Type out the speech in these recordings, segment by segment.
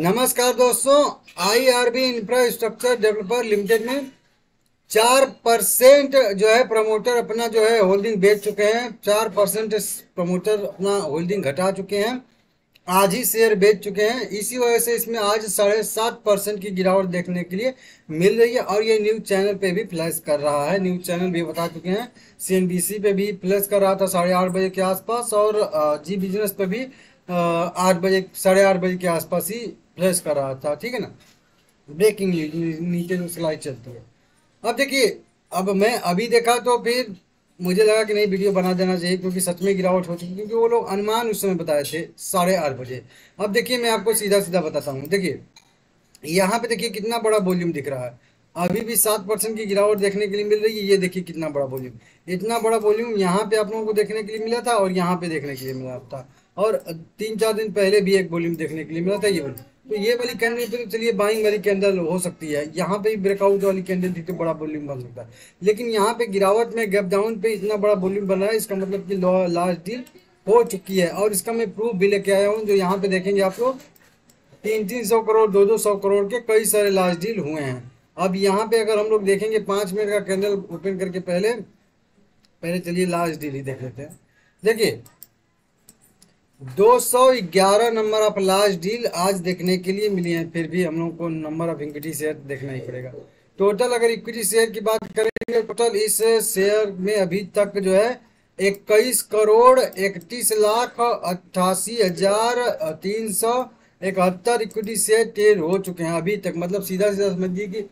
नमस्कार दोस्तों IRB infrastructure developer limited में चार परसेंट जो है प्रमोटर अपना जो है होल्डिंग बेच चुके हैं। चार परसेंट प्रमोटर अपना होल्डिंग घटा चुके हैं। आज ही शेयर बेच चुके हैं। इसी वजह से इसमें आज साढ़े सात परसेंट की गिरावट देखने के लिए मिल रही है और ये न्यूज़ चैनल पे भी फ्लैश कर रहा है। न्यूज़ चैनल भी बता चुके हैं। सीएनबीसी पे भी फ्लैश कर रहा था साढ़े आठ बजे के आसपास और जी बिज़नेस पे भी आठ बजे, साढ़े आठ बजे के आसपास ही फ्लैश कर रहा था, ठीक है ना? ब्रेकिंग नीचे जो स्लाइड चलती है। अब देखिए, अब मैं अभी देखा तो फिर मुझे लगा कि नहीं, वीडियो बना देना चाहिए, क्योंकि सच में गिरावट हो चुकी क्योंकि वो लोग अनुमान उस समय बताए थे, साढ़े आठ बजे। अब देखिए, मैं आपको सीधा सीधा बताता हूँ। देखिए, यहाँ पे देखिए कितना बड़ा वॉल्यूम दिख रहा है। अभी भी सात परसेंट की गिरावट देखने के लिए मिल रही है, ये देखिए कितना बड़ा वॉल्यूम इतना बड़ा वॉल्यूम यहाँ पे आप लोगों को देखने के लिए मिला था और यहाँ पे देखने के लिए मिला था। और तीन चार दिन पहले भी एक वॉल्यूम देखने के लिए मिला था, ये तो ये वाली कैंडल तो चलिए बाइंग वाली कैंडल हो सकती है। यहाँ पे ब्रेकआउट वाली कैंडल थी तो बड़ा वॉल्यूम बन सकता है। लेकिन यहाँ पे गिरावट में गैप डाउन पे इतना बड़ा वॉल्यूम बन रहा है, इसका मतलब कि लास्ट डील हो चुकी है। और इसका मैं प्रूफ भी लेके आया हूँ, जो यहाँ पे देखेंगे आप लोग तीन तीन सौ करोड़ दो दो सौ करोड़ के कई सारे लास्ट डील हुए हैं। अब यहाँ पे अगर हम लोग देखेंगे, पाँच मिनट का कैंडल ओपन करके पहले पहले चलिए लास्ट डील ही देख लेते हैं। देखिए 211 नंबर ऑफ़ लास्ट डील आज देखने के लिए मिली है, फिर भी हम लोग को नंबर ऑफ़ इक्विटी शेयर देखना ही पड़ेगा। टोटल अगर इक्विटी शेयर की बात करेंगे टोटल इस शेयर में अभी तक जो है, इक्कीस करोड़ इकतीस लाख अट्ठासी हज़ार तीन सौ इकहत्तर इक्विटी शेयर ट्रेड हो चुके हैं अभी तक। मतलब सीधा सीधा समझिए कि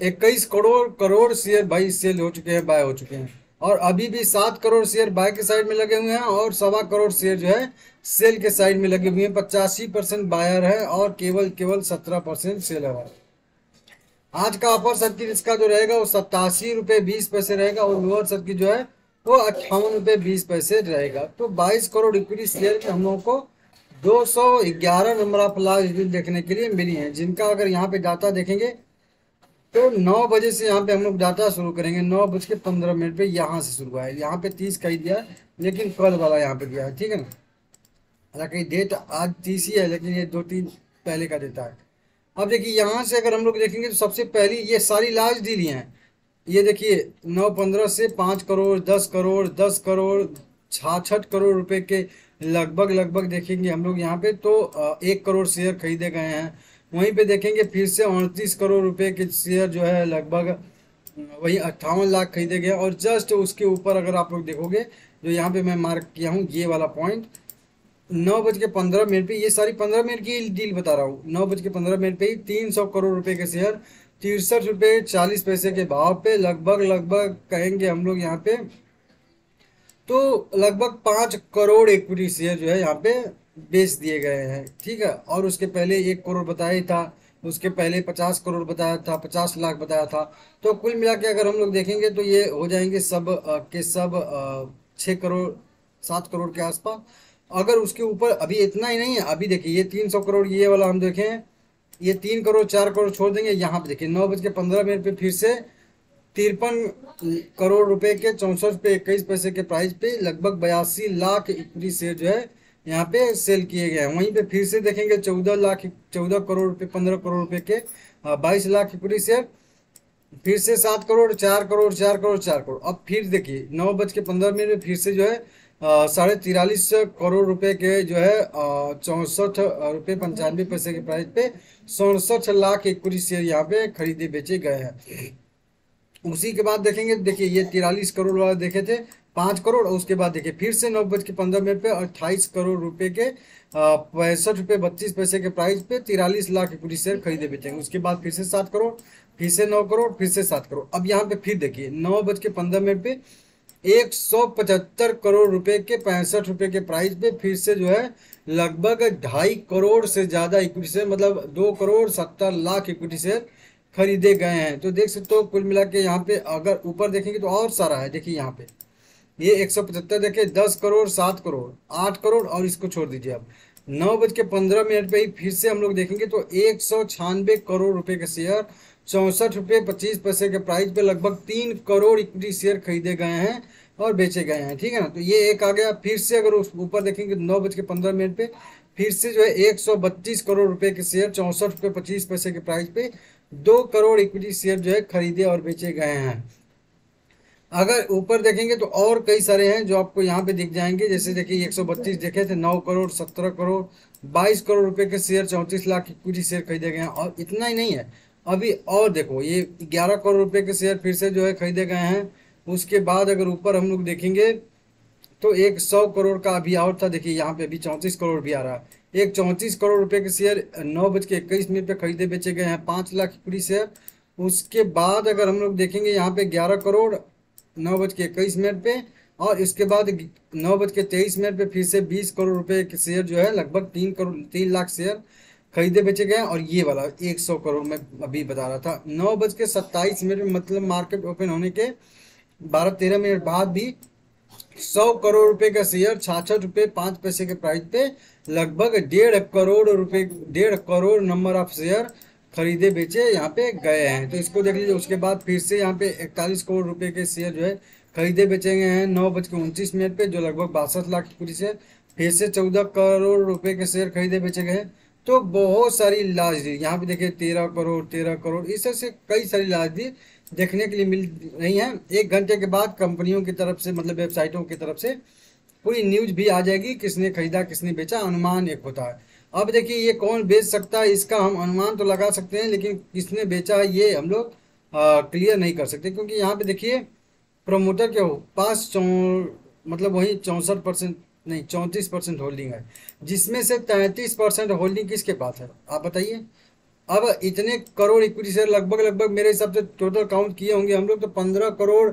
इक्कीस करोड़ करोड़ शेयर भाई सेल हो चुके हैं बाय हो चुके हैं। और अभी भी सात करोड़ शेयर बाय के साइड में लगे हुए हैं और सवा करोड़ शेयर जो है सेल के साइड में लगे हुए हैं। पचासी परसेंट बायर है और केवल केवल सत्रह परसेंट सेलर है। आज का अपर सर्किट इसका जो रहेगा वो सत्तासी रुपये बीस पैसे रहेगा और लोअर सर्किट जो है वो अट्ठावन रुपये बीस पैसे रहेगा। तो बाईस करोड़ इक्विटी शेयर में हम लोगों को दो सौ ग्यारह नंबर ऑफ़ लास्ट देखने के लिए मिली है, जिनका अगर यहाँ पे डाटा देखेंगे तो नौ बजे से यहाँ पे हम लोग डाटा शुरू करेंगे। नौ बज के पंद्रह मिनट पे यहाँ से शुरू हुआ है यहाँ पे तीस का ही दिया, लेकिन कल वाला यहाँ पे दिया है, ठीक है ना? हालाँकि डेट आज तीस ही है, लेकिन ये दो तीन पहले का देता है। अब देखिए, यहाँ से अगर हम लोग देखेंगे तो सबसे पहली ये सारी लास्ट डील हैं। ये देखिए, नौ पंद्रह से पाँच करोड़, दस करोड़ दस करोड़, छाछठ करोड़ रुपए के लगभग लगभग देखेंगे हम लोग यहाँ पे तो एक करोड़ शेयर खरीदे गए हैं। वहीं पे देखेंगे फिर से अड़तीस करोड़ रुपए के शेयर जो है लगभग वही अट्ठावन लाख खरीदे गए। और जस्ट उसके ऊपर अगर आप लोग देखोगे, जो यहाँ पे मैं मार्क किया हूँ, ये वाला पॉइंट नौ बज के पंद्रह मिनट पे, ये सारी पंद्रह मिनट की डील बता रहा हूँ। नौ बज के पंद्रह मिनट पे ही तीन सौ करोड़ रुपए के शेयर तिरसठ रुपये चालीस पैसे के भाव पे लगभग लगभग कहेंगे हम लोग यहाँ पे तो लगभग पाँच करोड़ इक्विटी शेयर जो है यहाँ पे बेच दिए गए हैं, ठीक है? और उसके पहले एक करोड़ बताया था, उसके पहले पचास करोड़ बताया था, पचास लाख बताया था। तो कुल मिला के अगर हम लोग देखेंगे तो ये हो जाएँगे सब के सब छः करोड़, सात करोड़ के आसपास। अगर उसके ऊपर अभी इतना ही नहीं है, अभी देखिए, ये तीन सौ करोड़, ये वाला हम देखें, ये तीन करोड़, चार करोड़ छोड़ देंगे, यहाँ पे देखिए, नौ बज के पंद्रह मिनट पे फिर से तिरपन करोड़ रुपए के, चौंसठ पे, इक्कीस पैसे के प्राइस पे लगभग बयासी लाख इक्विटी शेयर जो है यहाँ पे सेल किए गए हैं। वहीं पे फिर से देखेंगे चौदह लाख, चौदह करोड़ रुपए पंद्रह करोड़ रुपए के बाईस लाख इक्विटी शेयर फिर से सात करोड़, चार करोड़ चार करोड़ चार करोड़। अब फिर देखिए, नौ बज के पंद्रह मिनट में फिर से जो है साढ़े तिरालीस करोड़ रुपए के जो है चौंसठ रुपये पंचानवे पैसे के प्राइस पे सड़सठ लाख इक्विटी शेयर यहाँ पे खरीदे बेचे गए हैं। उसी के बाद देखेंगे, देखिए, ये तिरालीस करोड़ वाला देखे थे पाँच करोड़ और उसके बाद देखिए, फिर से नौ बज के पंद्रह मिनट पे अट्ठाईस करोड़ रुपए के पैंसठ रुपये बत्तीस पैसे के प्राइस पे तिरालीस लाख इक्विटी शेयर खरीदे बेचेंगे उसके बाद फिर से सात करोड़, फिर से नौ करोड़, फिर से सात करोड़। अब यहाँ पे फिर देखिए, नौ बज के पंद्रह मिनट पे एक सौ पचहत्तर करोड़ रुपए के पैंसठ रुपए के प्राइस पे फिर से जो है, लगभग ढाई करोड़ से ज़्यादा इक्विटी शेयर मतलब दो करोड़ सत्तर लाख इक्विटी शेयर खरीदे गए हैं। तो देख सकते हो, कुल मिला के यहाँ पे अगर ऊपर देखेंगे तो और सारा है। देखिए यहाँ पे। ये एक सौ पचहत्तर देखिए दस करोड़, सात करोड़, आठ करोड़ और इसको छोड़ दीजिए आप। नौ बज के पंद्रह मिनट पे ही फिर से हम लोग देखेंगे तो एक सौ छियानवे करोड़ रुपए के शेयर चौंसठ रुपये पच्चीस पैसे के प्राइस पे लगभग तीन करोड़ इक्विटी शेयर खरीदे गए हैं और बेचे गए हैं, ठीक है ना? तो ये एक आ गया। फिर से अगर ऊपर देखेंगे नौ बज के पंद्रह मिनट पे फिर से जो है एक सौ बत्तीस करोड़ रुपए के शेयर चौंसठ रुपये पच्चीस पैसे के प्राइस पे दो करोड़ इक्विटी शेयर जो है खरीदे और बेचे गए हैं। अगर ऊपर देखेंगे तो और कई सारे हैं जो आपको यहाँ पे दिख जाएँगे। जैसे देखिए 132 देखे थे 9 करोड़ 17 करोड़ 22 करोड़ रुपए के शेयर चौंतीस लाख इक्विटी शेयर खरीदे गए हैं और इतना ही नहीं है। अभी और देखो ये 11 करोड़ रुपए के शेयर फिर से जो है खरीदे गए हैं। उसके बाद अगर ऊपर हम लोग देखेंगे तो एक सौ करोड़ का अभी और था। देखिए यहाँ पे अभी चौंतीस करोड़ भी आ रहा है। एक चौंतीस करोड़ रुपए के शेयर नौ बज के इक्कीस मिनट पे खरीदे बेचे गए हैं पाँच लाख इक्विटी शेयर। उसके बाद अगर हम लोग देखेंगे यहाँ पे ग्यारह करोड़ नौ बज के इक्कीस मिनट पे और इसके बाद नौ बज के तेईस मिनट पे फिर से बीस करोड़ रुपए के शेयर जो है, लगभग तीन करोड़, तीन लाख शेयर खरीदे बेचे गए और ये वाला एक सौ करोड़ में अभी बता रहा था। नौ बज के सत्ताईस मिनट में मतलब मार्केट ओपन होने के बारह तेरह मिनट बाद भी सौ करोड़ रुपए का शेयर छाछठ रुपए, पाँच पैसे के प्राइस पे लगभग डेढ़ करोड़ रुपए, डेढ़ करोड़ नंबर ऑफ़ शेयर खरीदे, बेचे, यहाँ पे गए हैं। तो इसको देख लीजिए, उसके बाद फिर से यहाँ पे इकतालीस करोड़ रुपए के शेयर जो है खरीदे, बेचे गए हैं। नौ बज के उनतीस मिनट पे, जो लगभग बासठ लाख की पूरी शेयर, फिर से चौदह करोड़ रुपए के शेयर खरीदे, बेचे गए हैं। तो बहुत सारी लाज दी यहाँ पे देखिए, तेरह करोड़ तेरह करोड़, इस तरह से कई सारी लाज दी देखने के लिए मिल रही हैं। एक घंटे के बाद कंपनियों की तरफ़ से मतलब वेबसाइटों की तरफ़ से पूरी न्यूज़ भी आ जाएगी, किसने खरीदा, किसने बेचा, अनुमान एक होता है। अब देखिए ये कौन बेच सकता है, इसका हम अनुमान तो लगा सकते हैं, लेकिन किसने बेचा है ये हम लोग क्लियर नहीं कर सकते, क्योंकि यहाँ पे देखिए प्रमोटर के पास चौ मतलब वही चौंसठ परसेंट नहीं, चौंतीस परसेंट होल्डिंग है, जिसमें से तैंतीस परसेंट होल्डिंग किसके पास है, आप बताइए। अब इतने करोड़ इक्विटी शेयर लगभग लगभग मेरे हिसाब से टोटल काउंट किए होंगे हम लोग तो पंद्रह करोड़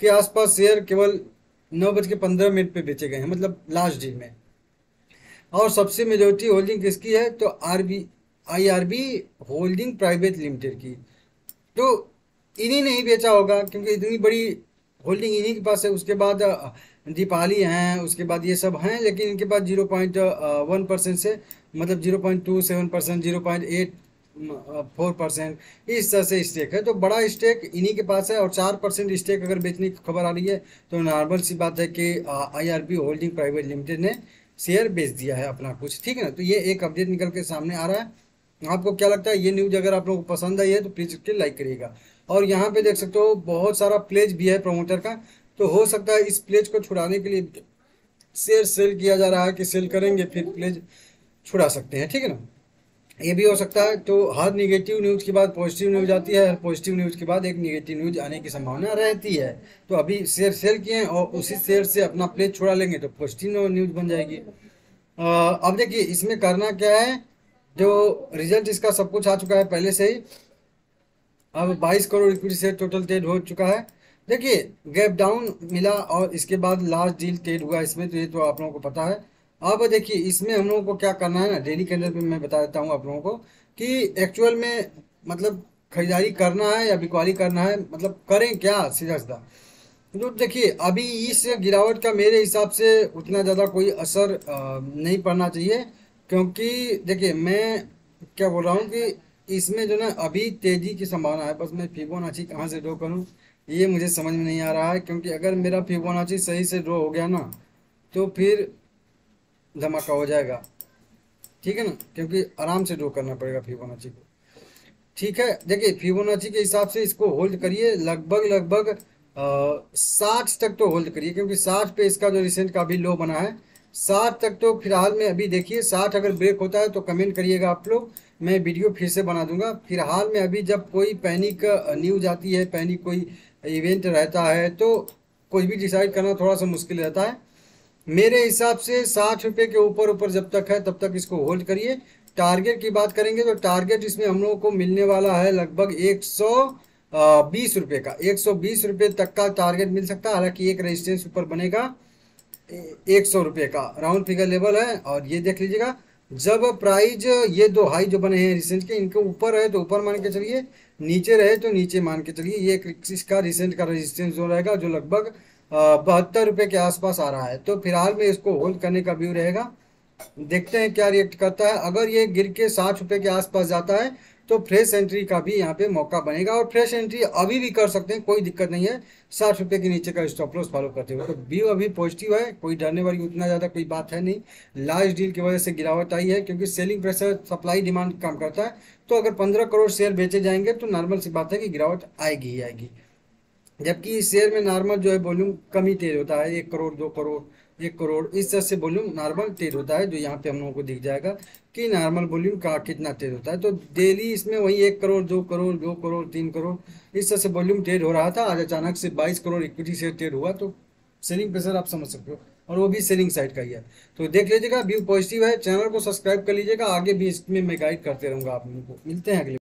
के आसपास शेयर केवल नौ बज के पंद्रह मिनट पे बेचे गए हैं मतलब लास्ट डील में। और सबसे मेजोरिटी होल्डिंग किसकी है? तो R B I R B holding private limited की। तो इन्हीं ने ही बेचा होगा, क्योंकि इतनी बड़ी होल्डिंग इन्हीं के पास है। उसके बाद दीपाली हैं, उसके बाद ये सब हैं, लेकिन इनके पास ज़ीरो पॉइंट वन परसेंट से मतलब zero point two, seven percent, zero point eight four percent, इस तरह से स्टेक है। तो बड़ा स्टेक इन्हीं के पास है, और चार परसेंट स्टेक अगर बेचने की खबर आ रही है तो नॉर्मल सी बात है कि I R B holding private limited ने शेयर बेच दिया है अपना कुछ, ठीक है ना? तो ये एक अपडेट निकल के सामने आ रहा है। आपको क्या लगता है, ये न्यूज़ अगर आप लोगों को पसंद आई है तो प्लीज़ उसके लाइक करिएगा। और यहाँ पे देख सकते हो, बहुत सारा प्लेज भी है प्रमोटर का। तो हो सकता है इस प्लेज को छुड़ाने के लिए शेयर सेल किया जा रहा है कि सेल करेंगे, फिर प्लेज छुड़ा सकते हैं, ठीक है ना? ये भी हो सकता है तो हर निगेटिव न्यूज़ के बाद पॉजिटिव न्यूज़ आती है, हर पॉजिटिव न्यूज़ के बाद एक निगेटिव न्यूज़ आने की संभावना रहती है। तो अभी शेयर सेल किए हैं और उसी शेयर से अपना प्लेज छोड़ा लेंगे तो पॉजिटिव न्यूज़ बन जाएगी। अब देखिए, इसमें करना क्या है, जो रिज़ल्ट इसका सब कुछ आ चुका है पहले से ही। अब 22 crore equity share total trade हो चुका है। देखिए गैप डाउन मिला और इसके बाद लास्ट डील ट्रेड हुआ इसमें तो ये तो आप लोगों को पता है। अब देखिए, इसमें हम लोगों को क्या करना है ना, डेली के अंदर मैं बता देता हूँ आप लोगों को कि एक्चुअल में मतलब खरीदारी करना है या बिकवाली करना है मतलब करें क्या सीधा सीधा? तो देखिए, अभी इस गिरावट का मेरे हिसाब से उतना ज़्यादा कोई असर नहीं पड़ना चाहिए, क्योंकि देखिए, मैं क्या बोल रहा हूँ कि इसमें जो ना, अभी तेज़ी की संभावना है। बस मैं फिबोनाची कहाँ से ड्रॉ करूँ, ये मुझे समझ में नहीं आ रहा है, क्योंकि अगर मेरा फिबोनाची सही से ड्रॉ हो गया ना तो फिर धमाका हो जाएगा। ठीक है ना? क्योंकि आराम से ड्रॉ करना पड़ेगा फिबोनाची को। ठीक है? देखिए फिबोनाची के हिसाब से इसको होल्ड करिए। लगभग लगभग साठ तक तो होल्ड करिए, क्योंकि साठ पे इसका जो रिसेंट का अभी लो बना है, साठ तक तो फ़िलहाल में अभी देखिए, साठ अगर ब्रेक होता है तो कमेंट करिएगा आप लोग। मैं वीडियो फिर से बना दूँगा। फ़िलहाल में अभी जब कोई पैनिक न्यूज़ आती है पैनिक कोई इवेंट रहता है तो कोई भी डिसाइड करना थोड़ा सा मुश्किल रहता है। मेरे हिसाब से साठ रुपये के ऊपर ऊपर जब तक है, तब तक इसको होल्ड करिए। टारगेट की बात करेंगे तो टारगेट इसमें हम लोगों को मिलने वाला है लगभग एक सौ बीस रुपये का। एक सौ बीस रुपये तक का टारगेट मिल सकता है, हालाँकि एक रेजिस्टेंस ऊपर बनेगा, एक सौ रुपये का। राउंड फिगर लेवल है, और ये देख लीजिएगा, जब प्राइज ये दो हाई जो बने हैं रिसेंट के, इनके ऊपर है तो ऊपर मान के चलिए, नीचे रहे तो नीचे मान के चलिए, ये इसका रिसेंट का रेजिस्टेंस जो रहेगा जो लगभग बहत्तर रुपये के आसपास आ रहा है। तो फ़िलहाल में इसको होल्ड करने का व्यू रहेगा। देखते हैं क्या रिएक्ट करता है। अगर ये गिर के साठ रुपये के आसपास जाता है तो फ्रेश एंट्री का भी यहाँ पे मौका बनेगा। और फ्रेश एंट्री अभी भी कर सकते हैं, कोई दिक्कत नहीं है। साठ रुपये के नीचे का स्टॉप लॉस फॉलो करते हुए। तो व्यू अभी पॉजिटिव है। कोई डरने वाली उतना ज़्यादा कोई बात है नहीं। लास्ट डील की वजह से गिरावट आई है, क्योंकि सेलिंग प्रेशर सप्लाई डिमांड काम करता है। तो अगर पंद्रह करोड़ शेयर बेचे जाएँगे तो नॉर्मल सी बात है कि गिरावट आएगी ही आएगी। जबकि इस शेयर में नॉर्मल जो है वॉल्यूम कम ही तेज होता है, एक करोड़ दो करोड़ एक करोड़ इस तरह से वॉल्यूम नॉर्मल तेज होता है, जो यहाँ पे हम लोगों को दिख जाएगा कि नॉर्मल वॉल्यूम का कितना तेज होता है। तो डेली इसमें वही एक करोड़ दो करोड़ दो करोड़ तीन करोड़ इस तरह से वॉल्यूम तेज हो रहा था। आज अचानक से बाईस करोड़ इक्विटी शेयर तेज हुआ तो सेलिंग प्रेशर आप समझ सकते हो, और वो भी सेलिंग साइड का ही है। तो देख लीजिएगा व्यू पॉजिटिव है चैनल को सब्सक्राइब कर लीजिएगा, आगे भी इसमें मैं गाइड करते रहूँगा आप लोगों को। मिलते हैं अगले